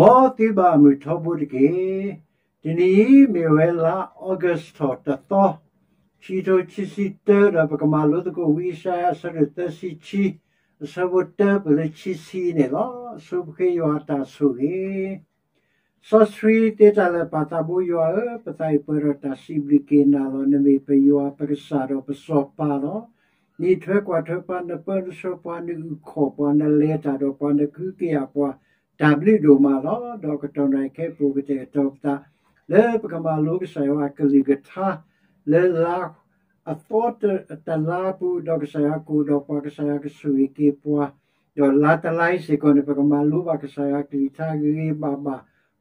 မောတိဘာမူထဘုတ်ကေဒီနီမေဝဲလာဩဂတ်စ်တတော်ချီတိုချီစီတဲရပကမာလို့တကိုဝီရှာဆရတစီချီသဘုတ်တဘလချီစီနေလောဆုဘခေယောတာဆူကြီးစစရီတေတလပတာဘူယောပတိုင်ပရတစီဘလကေနာလောနမေပယောပရစာရောပစောပါရောနိထွဲကွာထွဲပါနပန်စောပါနုခောပါနလေတာရောပါနခုကေယပွား တာဘလိဒိုမာလောဒေါကတောနိုင်ခဲပူကတဲ့တောတာလေပကမာလောကဆိုင်ဝါကလီကထာလေလာအသောတတလာပူဒေါကဆယာကူဒေါပကဆယာကဆူကေပွာဒေါ်လာတလိုက်စေကောနပကမာလောဘကဆယာကလီထာဂီဘာဘာ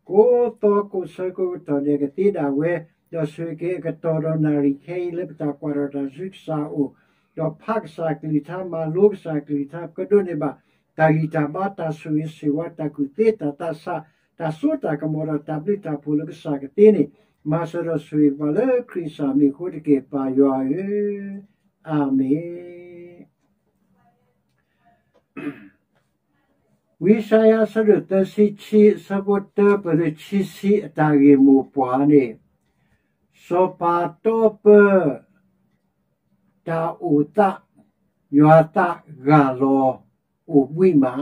ကိုတော့ကိုစကိုတော်ရကတိဒါဝဲဒေါ်ဆူကေကတော်ရနာရီခဲလေပတာကွာရတာဇိဆာအိုဒေါ်ဖက်ဆာကလီထာမာလောဘဆာကလီထာကဒိုနေဘာ တာဂီတာဘာတာဆွေစီဝတာကုတေတာတာစာတာဆိုတာကမောရတာပလီတာပူလကစာကတေနေမာဆရဆွေဘလခရစ်စာမီခုတကေပါယောယေအာမေဝိရှာယဆရတစီချီစဘတ်တပရချီစီအတာဂေမူပွားနေစောပါတော့ပတာဥတယောတဂါလော ဥဝိမာ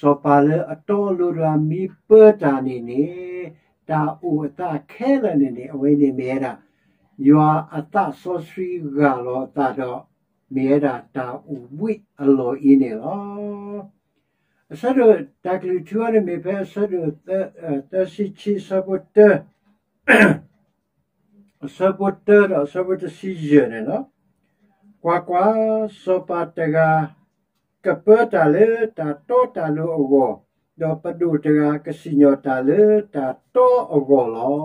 စောပါလေအတော်လူရာမီပတာနေနေတာဥတခဲလနေနေအဝေးနေမဲတာယောအတဆောစရီဂါလောတာတော့မဲတာတာဥဝိအလောအင်းနေလောအစရတက်လူချွာရမေပဲဆရတစီချီစဘတ်တစဘတ်တစဘတ်စီဂျန်နော်ကွာကွာစပါတက ကပတာလေတာတောတာလိုအဝတော့ပဒုတကကစီညောတာလေတာတောအဝလော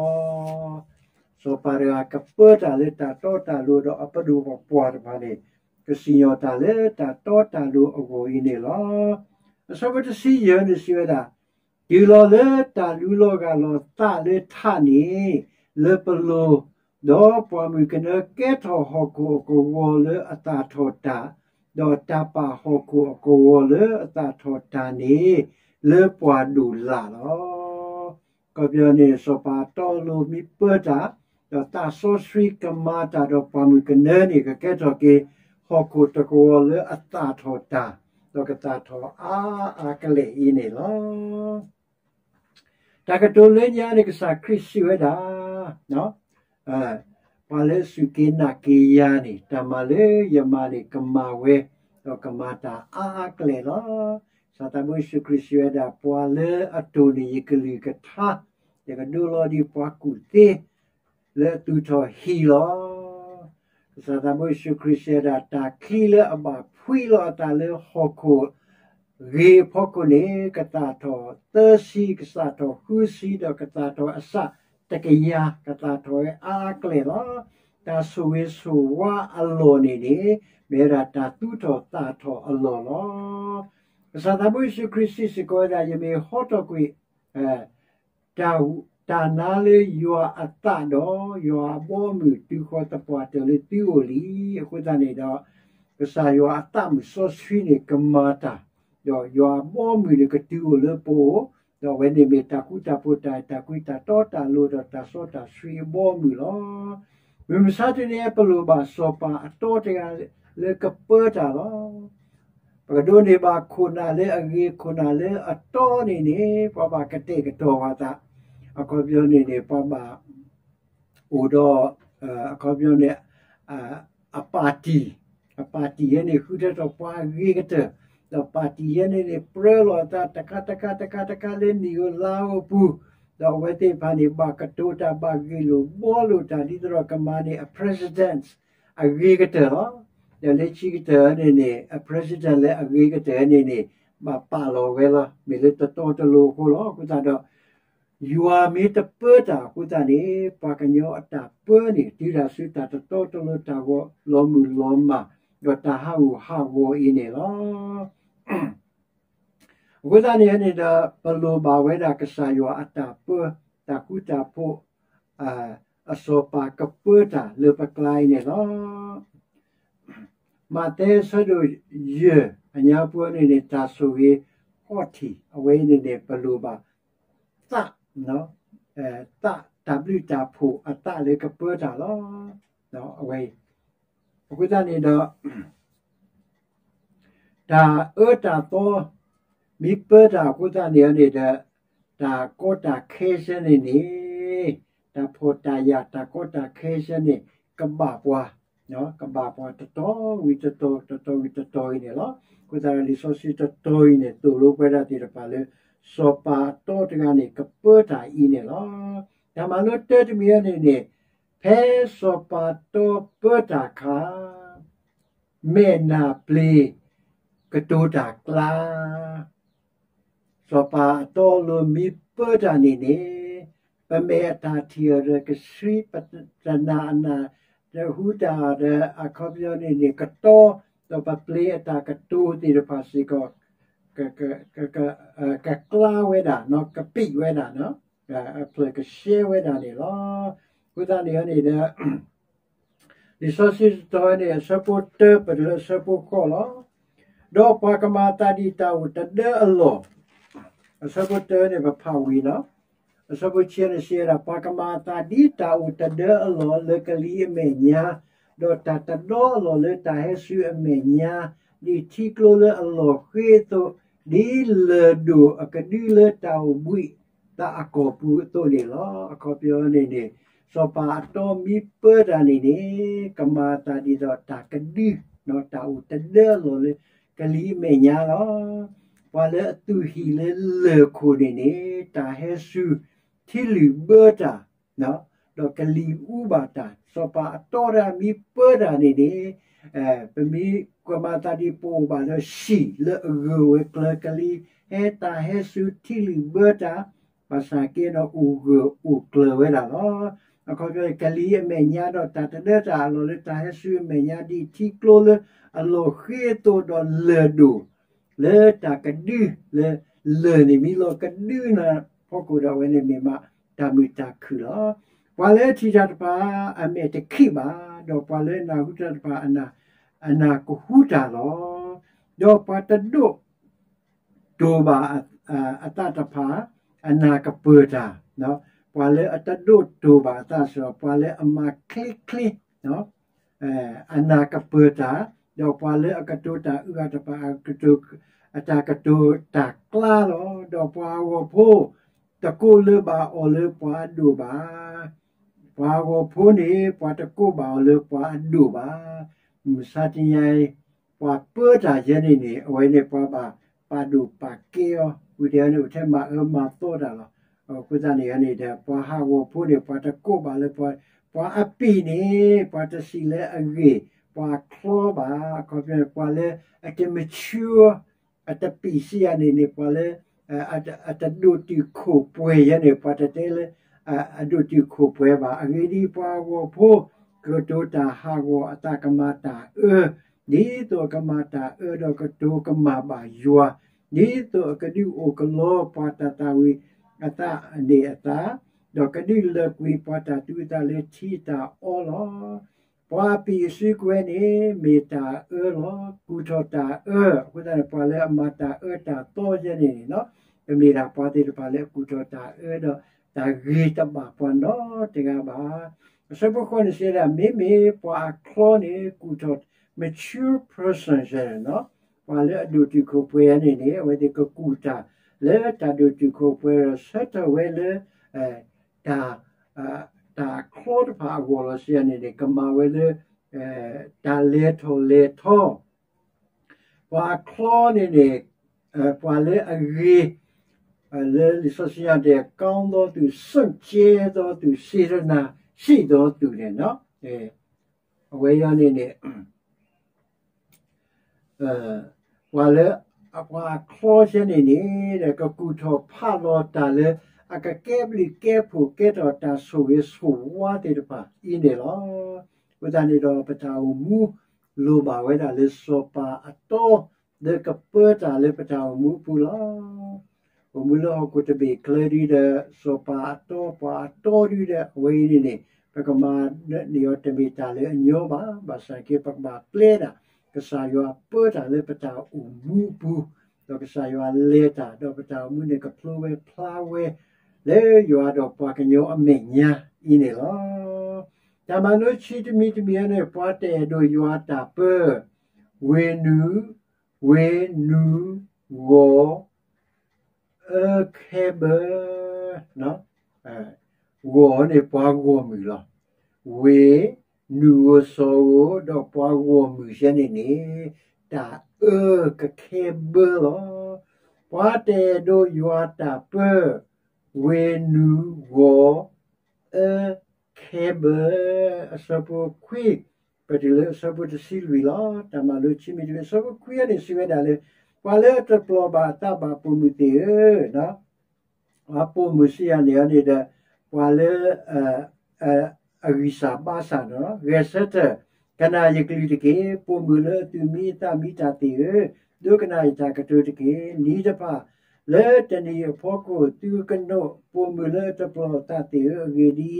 စပါရကပတာလေတာတောတာလိုတော့အပဒုဘပွားပါလေကစီညောတာလေတာတောတာလိုအဝအင်းနေလောအစဘတ်စီယန်စီဝဒါဒီလိုလေတာလူလောကလောတာလေထနေလေပလိုတော့ပွားမကနကဲထောဟကိုကိုဝလေအတာထောတာ တော့တပါဟကိုကိုဝလေအတာထောတာနေလေပွားဒူလာလောကပြောနေစပါတော်လိုမိပတာတော့တာဆိုစရီကမာတာတော့ပွားမကနနေကကဲထောကေဟကိုတကိုဝလေအတာထောတာတော့ကတာထောအာအာကလေအင်းနေလောတကတိုလညာနေကစားခရစ်စီဝဒါနော်အဲ ပါလေစုကေနာကေယာနေတမလေယမလေကမာဝဲတော့ကမာတာအာကလေလောစာတဘုရှုခရစ်စီဝဒါပွာလေအတူနီကလီကထာတကဒူလောဒီပွားကူတေလေတူတော်ဟီလောစာတဘုရှုခရစ်စီဝဒါတာခီလေအမဖွီလောတာလေဟောကိုရေဖို့ကိုနေကတာတော်သစီကစားတော်ဟူစီတော့ကတာတော်အစ တကရကတာတော်အားကလေလောတာဆူဝေဆူဝါအလောနေနေမေရတာတူတော်တာတော်အလောလောသာသဘုရှိခရစ်စကိုဒါယမေဟောတော့ကွေအဲတာတာနာလေယောအတတော်ယောဘောမူတူခေါ်တပွားတယ်လေတူလီအခုတနေတော့ကစားယောအတမှုဆောဆွီနေကမာတာယောယောဘောမူလေကတူလေပို တော့ဝဲနေမီတကူတပူတာတကူတတော့တာလို့တော့တဆောတာဆွေဘောမူလောမမစားတဲ့ပလိုပါစောပါအတော့တရားလေကပတာလောပကဒိုနေပါခုနာလေအကြီးခုနာလေအတော့နေနေပပကတဲ့ကတော့ဟာတာအကောပြောနေနေပပဟိုတော့အကောပြောနေအပါတီအပါတီရဲ့နေခုတော့ပွားကြီးကတဲ့တော့ပါတီရဲ့နေပရလောတာတကတကတ ကတကလေးနီကိုလာပူတော့ဝဲတဲ့ဘာနေပါကတိုတာဘာဂီလိုဘောလိုတာဒီတော့ကမာနေအ president အဂေကတဲ့ရလေချီကတဲ့နေနေအ president လေအဂေကတဲ့နေနေမပါလောဝဲလာမိလေတတော်တလို့ကိုလောကုတာတော့ you are me to put a kuta ni pa kanyo ata pu ni ti ra su ta to to to lo ta wo lo mu lo ma yo ta ha u ha wo i ne lo ဝိဒနေနေတာဘလိုဘာဝဲတာကစားယောအတာပတကူတာဖို့အာအစောပါကပတာလေပကလိုင်းနေလောမတဲဆဒိုယေအညာပွနေနေတာဆိုရေဟ40အဝေးနေနေဘလူပါသနော်အဲသ W တာဖို့အတလေးကပွဲတာလောနော်အဝေးအခုတနေတော့ဒါအတာတော့ မိပတာကုသနေနေတဲ့ဒါကောတာခဲစနေနေဒါဖို့တာရတာကောတာခဲစနေကဘာပွားနော်ကဘာပွားတတော်ဝီတတော်တတော်ဝီတတော်နေလောကုသရလီဆိုစီတတော်နေတူလို့ပဲတာတိရပါလေစောပါတော့တကနေကပတာဤနေလောဒါမှလို့တက်တမီရနေနေဖဲစောပါတော့ပတာခါမေနာပလီကတူတာကလာ စောပါတော့လို့မီပတာနေနေပမေတာတီရကရှိပတနာနာရဟူတာရအခဘယနေနေကတော့တော့ပပလေတာကတူတီရပါစီကောကကကကကကလာဝဲတာနော်ကပိဝဲတာနော်အပလကရှေဝဲတာလေလောကုသနေရနေတဲ့ resources တော့နေ supporter ပဒ support ကောလောတော့ပကမာတာဒီတာဝတတဲ့အလော supporter နေပဖာဝီနော် support ရရှိရပကမာတာဒီတာဝတတဲ့အလော လကလီမေညာတော့တတတော့လောလေတာဟဲဆူအမေညာဒီတီကလိုလေအလောခေတော့ဒီလေဒူအကဒီလေတာဝီတာအကောပူတော့လေလောအကောပြောနေနေစောပါတော့မိပဒနေနေကမာ တာဒီတော့တာကဒီနော်တာဦးတလဲလို့လေကလီမေညာလောဝါလေသူဟီလေလေခုနေနေတာဟဲဆူတီလီဘတာနော်တော့ကလီဥပါတာစောပါတော့ရမိပဒနေနေအဲပမီကမာတာဒီပိုပါလို့ရှိလေဂဝဲကလကလီဟဲတာဟဲဆူတီလီဘတာပါစာကေနော်ဥဂဥကလဝဲလာနော်အခုပြောကလီအမေညာတော့တတတဲ့တာလို့လေတာဟဆူအမေညာဒီတီကလိုလေအလိုခေတိုတော့လေဒူ လေတာကဒီလေလေနေမီလောကဒီနာဖောက်ကိုတော့ဝနေမီမတာမီတာခူလောပွာလေတီတာပါအမေတခိပါတော့ပွာလေနာဟုတပါအနာအနာကိုဟူတာလောတော့ပတ်ဒုဒိုဘာအတတဖာအနာကပူတာနော်ပွာလေအတဒုဒိုဘာတာဆိုပွာလေအမကလစ်ကလစ်နော်အဲအနာကပူတာ တော့ပွာလေအကတုတာဥကတပါအကတုအတာကတုတာကလာတော့တော့ပွာဝဖို့တကိုလေပါအော်လေပွာဒူပါပွာဝဖို့နေပွာတကိုပါအော်လေပွာဒူပါမစာတင်ယပွာပူတာယနေ့နေအဝဲနေပွာပါပါဒူပါကေယောဝိဒယနုထဲမှာအမတော့တာလားကုသနေရနေတဲ့ပွားဟာဝဖို့နေပွားတကိုပါလေပွားပွားအပီနေပွားတစီလေအဂေ ပွားခလောပါကောပြပွားလေအတမချူအတပီစီရနေနေပွားလေအတအတဒုတိခုပွဲရနေပွားတတဲလေအဒုတိခုပွဲပါအဂေဒီပွားဝဖို့ကတောတာဟာဝအတကမတာအဲဒီတော့ကမတာအဲတော့ကတောကမပါယွာဒီတော့ကဒီအိုကလောပွားတတာဝီအတအနေအတာတော့ကတိလကွေပတာတူတာလေချီတာအောလော ပွာပီရှိကွေနေမေတာအဲလောကုထတာအဲခုနကပွာလေအမတာအဲတာတော့ရနေနော်အမေရာပွာတိပါလေကုထတာအဲတော့တာဂေတပါပွန်တော့တကပါစပခွန်စီရာမေမေပွာခလောနေကုထ mature person ရနော်ပွာလေအဒူတီကိုပွေနေနေဝေဒီကကုတာလေတာဒူတူကိုပွဲဆက်တဝဲလေအဲဒါ ဒါခေါ်ပါဝလစီအနေနဲ့ကမဝဲလေအဲဒါလေထောလေထောပွာခလောနေနေပွာလေအကြီးလေလီဆိုစီယာတဲ့ကောင်းသောသူစွန့်ကျဲသောသူစေရနာရှိသောသူလေနော်အဲအ ဝဲရနေနေအဲပွာလေအပွားခေါ်ရှင်နေနေတဲ့ကကူထောဖာလို့တာလေအကကဲဘလီကဲဖို့ကဲတော့တာဆိုရဆိုဝါတဲ့ပါအင်းတယ်လို့ဝဒနေတော့ပတာဝမူလိုပါဝဲတာလေစောပါအတော့တဲ့ကပတာလေပတာဝမူပူလားဝမူ လေရွာတော့ပွားကညောအမေညာအင်းနေလောတမနုချီတမီတမီနဲ့ပွားတဲ့တို့ရွာတာပဝေနူဝေနူဝောအခေဘနော်အဲဝောနဲ့ပွားကိုမူလားဝေနူဆောတော့ပွားကိုမူရှနေနေတာအကခေဘလောပွားတဲ့တို့ရွာတာပ ဝေနူဝေါ်အခဘအစပခွေပတိလေစပတစီလူလာတမလူချီမီလေစပခွေရနေစီဝဲဒါလေပွာလေတပလဘာတာဘာပူမီတေနော်အပူမစီရနေနေတဲ့ပွာလေအအအဝိစာပါစာနော်ရဲစတဲ့ကနာယကလိတကေပုံမူလသူမိတာမိတာတေဒုကနာယတာကတုတကေနီးတပါ လေတနီဖို့ကိုသူကနောပုံမူလတပလတာတေဂေဒီ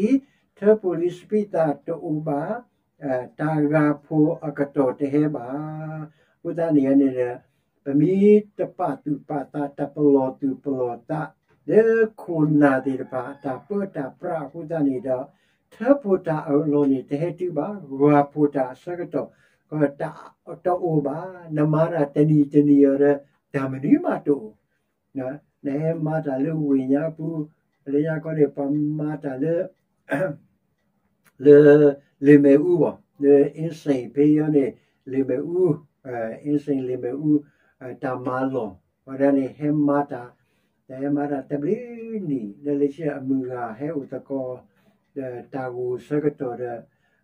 သပိုလစ်ပိတာတူဘာတာဂါဖိုအကတောတေဟဘာဥဒနီယနေတဲ့ပမီတပတူပတာတပလောတူပလောတာဒေခုနာဒီပါတာပတာပရာဥဒနီတော့ထပူတာအလုံးနေတဲ့တူပါရဝပူတာစကတော့ကတာတော့ဘာနမရာတနီတနီရဓမ္မနီမတူ နော်နဲမတာလေဝိညာပူလေရကောလေပမတာလေလေလေမေဥပါလေအင်းစိန်ဖေးရနေလေမေဥအဲအင်းစိန်လေမေဥတာမာလောဘာရနေဟမ်မာတာတဲမာတာတဘလီနီလေလေရှိအမှုကဟဲဥတကောတာကိုစကတော်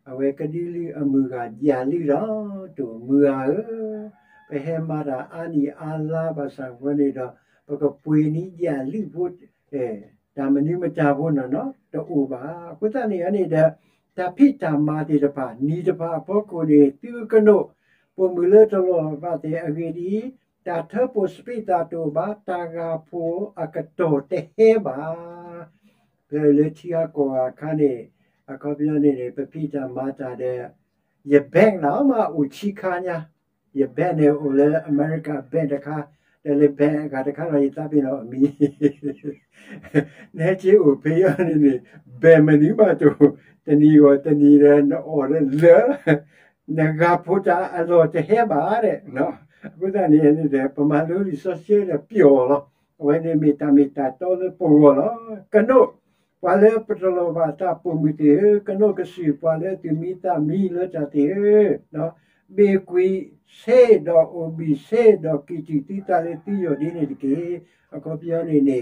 အဝဲကတိလီအမှုကကြာလီတော့တူမူဟာပဲဟဲမာတာအာနီအာလာဘာသာဝနေတော့ ဘကပွေနီကြာလီဖို့အဲဒါမနိမကြဖို့နော်တူပါကုသနေနေတဲ့တဖိတမာတိတပါနီတပါဘောကိုနေသူကနိုပုံမူလတော်ဘာတဲ့အဂေဒီတာထပုစပိတာတောဘာတာဂါဖိုအကတောတေဟေဘာဘယ်လေချီယာကိုအခါနေအကောပြနေနေပပိတမာတာတဲ့ယဘက်နောက်မှဥချီခါညာယဘက်နေဦးလေအမေရိကဘက်တခါ တယ်လေဘက်ကတခါရည်တပ်ပြီးတော့အမီနေချီဦးဖေးရနေနေဘယ်မနီမတို့တနီရောတနီရနော်ရလေနဂါဖူတာအလောတဟဲပါတဲ့နော်အခုတည်းနေနေပမာလို့ဒီဆော့ရှယ်ပျော်လို့ဝဲနေမီတာမီတာတော်လို့ပေါ်လို့ကနိုပွာလေပထလောဘာတာပုံမီတေကနိုကစီပွာလေတီမီတာမီလို့တတေနော် ဘေကွီဆေဒေါ်အိုဘီဆေဒေါ်ကီတီတီတာလေတီယိုဒီနေဒီကေအခုပြောနေနေ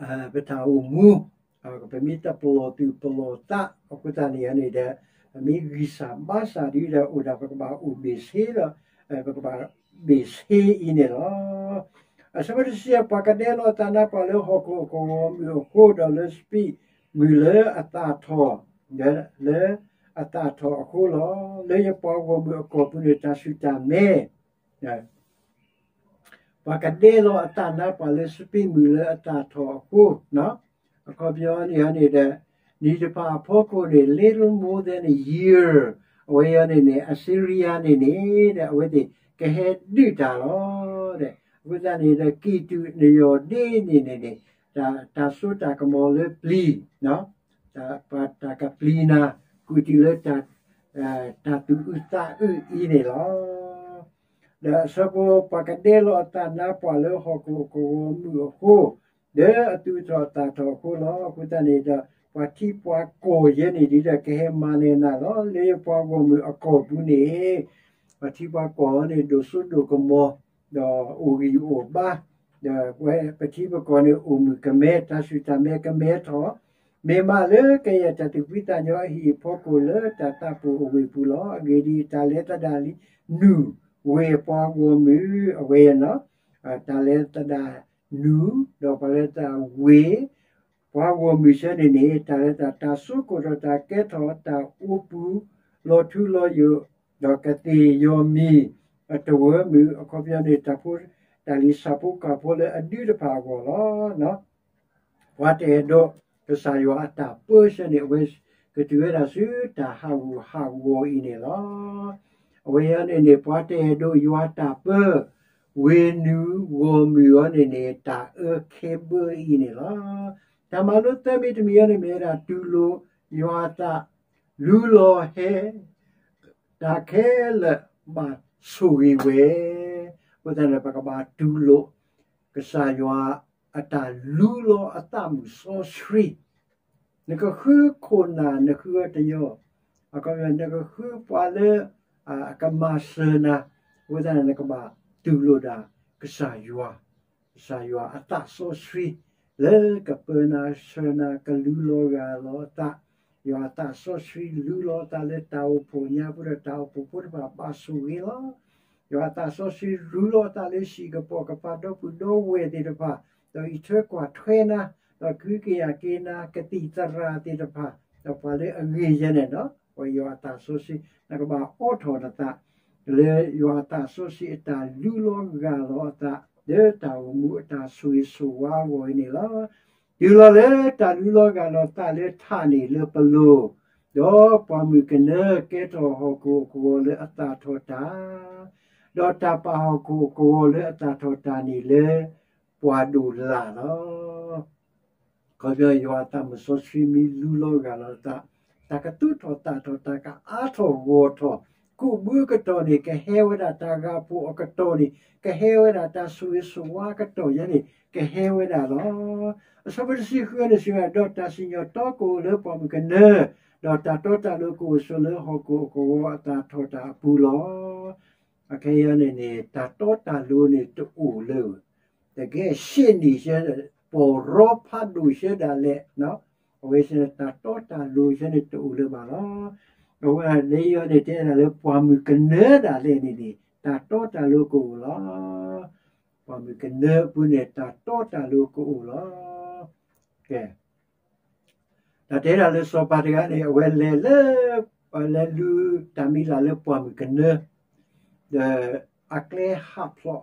အဲပထာဦးမူ ako pemita polo tu polo ta ako tani ane da mi gisa basa di da uda pa ba u bese da pa ba bese ine lo asama de sia pa ka de lo ta na pa le ho ko ko mi ko da le spi mi le ata tho de le ata tho ko lo le ya pa wo mi ko pu ne ta su ta me ya pa ka de lo ata na pa le spi mi le ata tho ko no အခုပြောနေရနေတဲ့ဒီတပါဖို့ကိုလေ little more than a year အဝေးရနေနေ Assyria နေနေတဲ့အဝေးဒီကဟဲဒိတာလို့တဲ့အခုစနေတဲ့ကီတူနေရောနေနေနေနေဒါဒါဆိုတာကမောလေပလီနော်ဒါပါတာကပလီနာ ကူတီလေတာအဲတာတူဥတာဥဤနေလို့ဒါစဘောပကဒေလိုတာနာပါလေဟောကိုကိုမူဟိုဒေအတူတော်တာတော်ကိုလောကုတနေကြပတိပွားကိုရနေဒီတဲ့ကဲမနေနာလောလေပွားဘုံအကောဘူးနေပတိပွားကိုနေဒုဆုဒုကမောဒေါ်အိုဂီအိုဘာဒေဝဲပတိပွားကိုနေဥမကမဲတဆုတမဲကမဲတော် မေမလေကရတတိပိတညောဟိဖို့ကိုလေတတပူဝေပူလောအဂေဒီတလေတဒါလီနူဝေပွားကိုမူအဝေနော်တလေတဒါလူတော့ပလက်တာဝေဘွားဝမီရှနေနေတာရတာတာဆုကိုရတာကဲတော်တာဥပူလောထူလောယတော့ကတိယောမီအတဝမီအခေါ်ပြနေတာဖို့တာလီစာပုကပေါ်လေအဒီတပါကောလောနော်ဝတ်တဲ့တော့ ကစားယောအတာပုရှနေဝဲကတူရဆူတာဟာဝဟာဝအင်းလောအဝဲရနေနေပွားတဲ့တော့ယောတာပဝေနူဝမီယောနေနေတာအခေဘီနေလားတမလို့တမီတမီရနေမေရာတူလိုယောတာလူလောဟဲဒါခဲလမဆူဝီဝဲဝဒနပကဘာတူလိုကစားယော အတာလူလောအတမှုစောစရီနကခုခုနာနခုတယောအကောင်ရနကခုပွာလေအကမဆနာဝဒနကဘာတူလိုတာကစားယောကစားယောအတစောစရီလေကပနာဆနာကလူလောကလောတာယောတာစောစရီလူလောတာလေတောက်ပူညာပရတောက်ပူပရပါပါဆူဝီလောယောတာစောစရီလူလောတာလေရှိကပေါ်ကပါတော့ပူတော့ဝဲတဲ့တပါ တော့ဤထွဲကွာထွဲနာတော့គឺကေယကေနာကတိတရာတိတဖာတော့ပါလေအငေရနေနော်ဟောယောတာဆိုစီနကဘာအောထောတတလေယောတာဆိုစီတာလူလောဂါလောတာဒေတာဝမှုအတာဆွေဆွဝါဝနေလားဒီလိုလေတာလူလောဂါလောတာလေထနေလေပလို့တော့ပမှုကနေကဲတော်ဟောကိုကိုလေအတာထောတာတော့တာပါဟောကိုကိုလေအတာထောတာနေလေ ပွားဒူလာနော်ခေါ်ပြရွာတမဆိုဆွေမီလူလောကလာတာတကတူထောတာထောတာကအာထောဝေါ်ထောကုဘူကတော်နေကဟဲဝဒတာကပူအကတော်နေကဟဲဝဒတာဆွေဆွာကတော်ရနေကဟဲဝဒလောအစပစီခွေးနေစီဒေါက်တာစညတော့ကိုလေပေါ်မကနေဒေါက်တာတော့တာလို့ကိုဆိုလေဟောကိုကိုအတာထောတာပူလောအခေရနေနေတာတော့တာလို့နေတူလို့ တကယ်ရှင်းနေရှင်းပေါ်ရောဖတ်လို့ရှင်းတယ်လေနော်ဝေရှင်တာတော့တာလို့ရှင်းနေတူလို့ပါနော်ဟိုအနေရနေတဲ့လေပွားမှုကနေတာလေနေနေတာတော့တာလို့ကိုလားပွားမှုကနေပုနေတာတော့တာလို့ကိုလားကဲဒါတဲ့ရလေစောပါတကနေဝဲလေလေလေလူတမီလာလေပွားမှုကနေတဲ့အကလေဟပ်လို့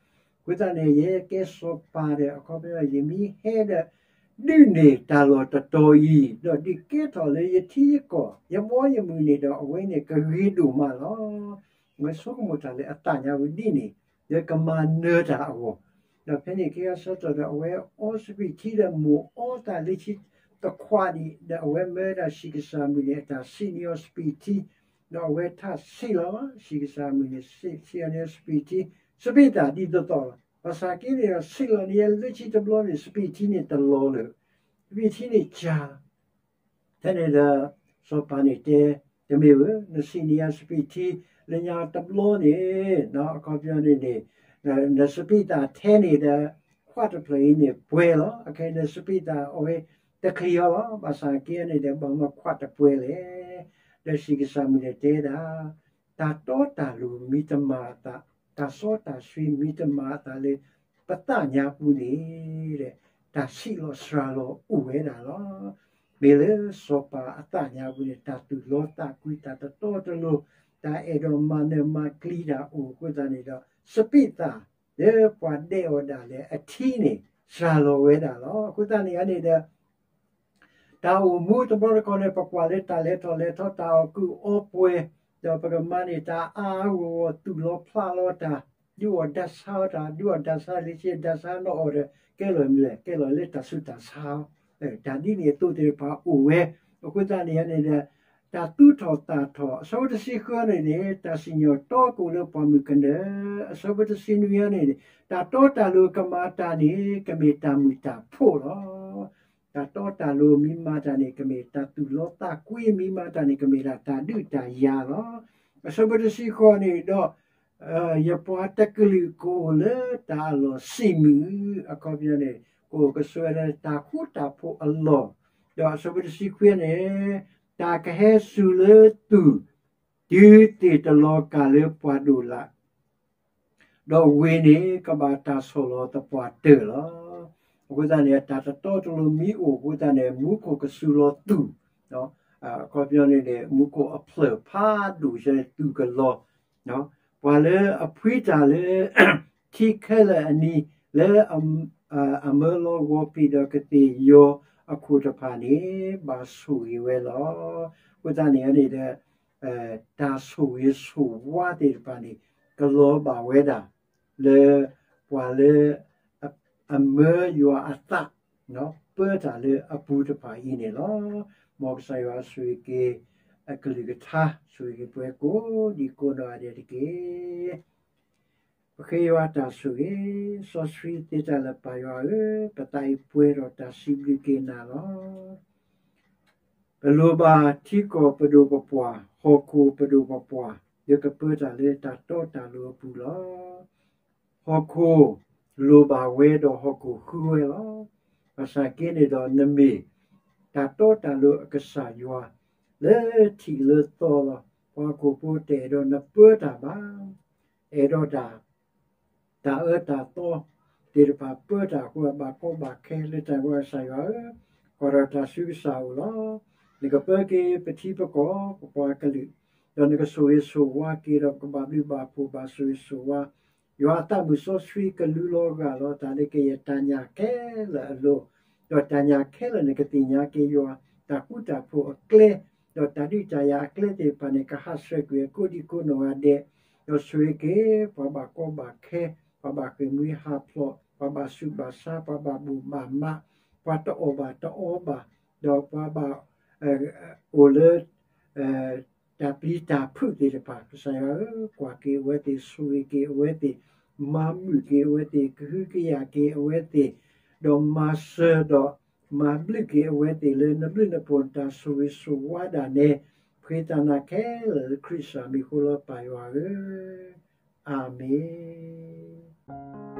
ရမူအောတာလေချီတခွာဒီတဲ့အဝဲမဲတာရှိကစားမီနေတာစီနီယောစပီတီတော့အဝဲထဆီလောရှိကစားမီနေစီနီယောစပီတီ Spita di dottor. Pasaki ni sila ni el luci tablo ni spiti ni talo le. Spiti ni cha. Tene da sopani te te mewe na sinia spiti le nya tablo ni na kopya ni ni na spita tene da kwata play ni puelo. Okay na spita oe te kriyo pasaki ni de bama kwata puele. Da sikisami ni te da. Ta to ta lu mitamata. ဒါစောတာရွှေမိတမာတာလေပတညာပူနေတဲ့ဒါရှိလို့စရာလို့ဥဝဲတာလို့မေလေစောပါအတညာပူနေတာတူလောတာကွီတာတော်တလို့ဒါအဲ့တော့မနမကလီတာဥကိုတနေတော့စပိတာလေပွားတဲ့ဩဒါလေအထီးနေစရာလို့ဝဲတာလို့ကိုတနေရနေတဲ့တာဝမှုတဘောကောနေပကွာလေတာလေတော်လေတော်တာကူအိုပွဲ တော့ပကမနေတာအာဝတူလောဖလာလောတာဒီဝဒဆာတာဒီဝဒဆာလိချေဒဆာနောအော်ကဲလိုမလဲကဲလိုလက်တဆုတာဆာအဲဒါဒီနေတူတေပါအိုဝဲအခုတနေရနေတဲ့တာတူထောတာထောအစောတစီခွနေနေတာစညောတော့ကိုလို့ပမှုကနေအစောတစီနူရနေတာတော့တာလို့ကမာတာနေကမေတာမူတာဖို့တော့ တာတော့တာလိုမိမတာနေကမေတာတူလောတာကွေးမိမတာနေကမေတာတာဒုတာယာလောအစဘဒစီခေါ်နေတော့အဲရပွားတက်ကလေးကိုလေတာလောစီမူအကောပြနေကိုကဆွဲတာခုတာဖို့အလောတော့အစဘဒစီခွေးနေတာကဟဲဆူလေတူဒီတေတလောကလေပွားဒူလာတော့ဝင်းနေကဘာတာဆိုလောတပွားတေလော ကိုတန်နေတာတော်တော်လို့မီအိုကိုတန်နေမူကိုကဆူလို့တူနော်အာကောပြောနေတယ်မူကိုအဖလဖာဒူရှဲတူကလောနော်ဘာလဲအဖွေးတာလဲထိခဲလဲအနီလဲအအမလောဝပိဒကတိယောအခုတဖာနေဘာဆူရွယ်လောကိုတန်နေနေတဲ့အဲဒါဆူရဆူဝါတဲ့ပါနေကလောပါဝဲတာလေဘွာလေ အမေယောအတနော်ပွဲတာလေအပူတပါရင်းနေလောမောက်ဆိုင်ဝါဆွေကေအကလိကထာဆွေကေပွဲကိုဒီကိုနာရတဲ့ကေပခေယဝတာဆွေဆောဆွေတေတလပါယောပတိုင်ပွဲရတာစီဘလကေနာလောဘလိုပါတီကိုပဒုပပွားဟောကူပဒုပပွားယကပတာလေတာတော့တာလိုပူလောဟောကူ လိုပါဝဲတော့ဟောကူခူဝဲလောအစာကင်းနေတော့နမီတာတော့တာလိုအကဆာယွာလေတီလေတော့လောဟောကူပူတဲတော့နပွတာပါအဲတော့တာတာအတာတော့ဒီပါပွတာကိုဘာကိုဘာခဲလေတဝါဆိုင်ဝါကောရတာစုစာဦးလောဒီကပကေပတိပကောပပွားကလေးတော့ငါဆိုရဆိုဝါကေတော့ကဘာဘီဘာပူဘာဆိုရဆိုဝါ ယောတာမှုဆိုဆွေကလူလောကလောတာလေကေယတညာခဲလာလို့တော့တညာခဲလနေကတိညာကေယောတာကုတာဖို့အကလေတော့တတိတယာကလေတေပနေကဟဆွေကွေကိုဒီကိုနောအတဲ့တော့ဆွေကေပဘာကောဘာခဲပဘာကေမွေဟာဖလောပဘာစုဘာစာပဘာဘူမာမပတ်တော့ဘာတော့ဘာတော့ပဘာအဲအိုလေအဲ တာပီတာဖုတေပါဆိုင်ကွာကေဝဲတေဆွေကေဝဲတေမာမူကေဝဲတေခူကေယာကေဝဲတေဒေါ်မာဆာဒေါ်မာဘလကေဝဲတေလေနဘလနပွန်တာဆွေဆွဝါဒနေဖေတနာကေခရစ်စာမီခိုလပါယောအာမင်